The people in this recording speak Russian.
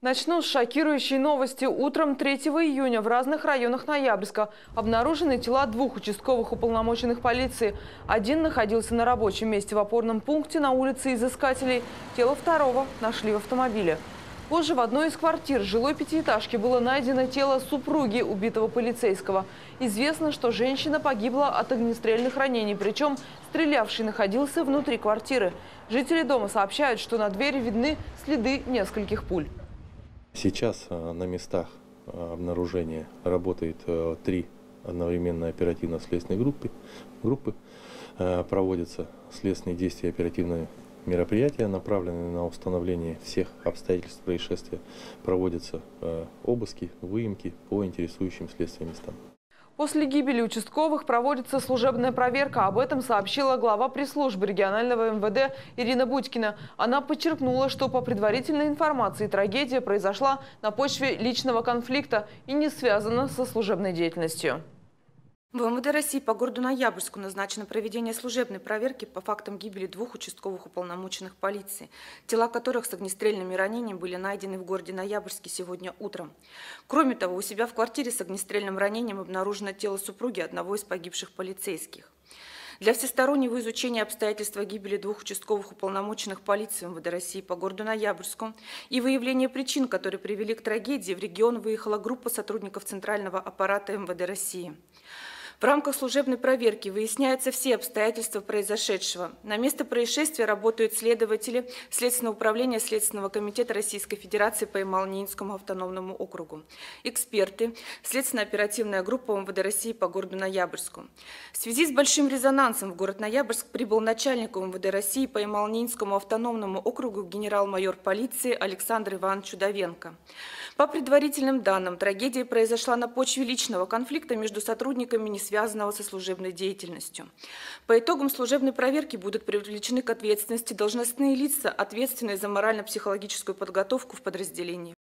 Начну с шокирующей новости. Утром 3 июня в разных районах Ноябрьска обнаружены тела двух участковых уполномоченных полиции. Один находился на рабочем месте в опорном пункте на улице Изыскателей. Тело второго нашли в автомобиле. Позже в одной из квартир жилой пятиэтажки было найдено тело супруги убитого полицейского. Известно, что женщина погибла от огнестрельных ранений, причем стрелявший находился внутри квартиры. Жители дома сообщают, что на двери видны следы нескольких пуль. Сейчас э, на местах э, обнаружения работает э, три одновременно оперативно-следственные группы. группы. Проводятся следственные действия, оперативные мероприятия, направленные на установление всех обстоятельств происшествия. Проводятся обыски, выемки по интересующим следственным местам. После гибели участковых проводится служебная проверка. Об этом сообщила глава пресс-службы регионального МВД Ирина Будькина. Она подчеркнула, что по предварительной информации трагедия произошла на почве личного конфликта и не связана со служебной деятельностью. В МВД России по городу Ноябрьску назначено проведение служебной проверки по фактам гибели двух участковых уполномоченных полиции, тела которых с огнестрельными ранениями были найдены в городе Ноябрьске сегодня утром. Кроме того, у себя в квартире с огнестрельным ранением обнаружено тело супруги одного из погибших полицейских. Для всестороннего изучения обстоятельства гибели двух участковых уполномоченных полиции МВД России по городу Ноябрьску и выявления причин, которые привели к трагедии, в регион выехала группа сотрудников Центрального аппарата МВД России. В рамках служебной проверки выясняются все обстоятельства произошедшего. На место происшествия работают следователи Следственного управления Следственного комитета Российской Федерации по Ямало-Ненецкому автономному округу, эксперты, Следственно-оперативная группа МВД России по городу Ноябрьску. В связи с большим резонансом в город Ноябрьск прибыл начальник МВД России по Ямало-Ненецкому автономному округу генерал-майор полиции Александр Иванович Чудовенко. По предварительным данным, трагедия произошла на почве личного конфликта между сотрудниками связанного со служебной деятельностью. По итогам служебной проверки будут привлечены к ответственности должностные лица, ответственные за морально-психологическую подготовку в подразделении.